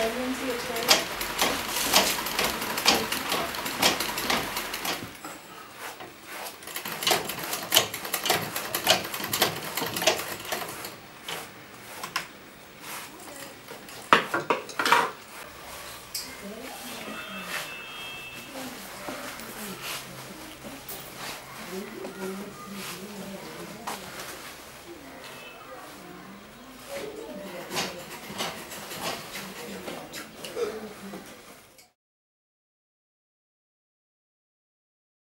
vibrancy of.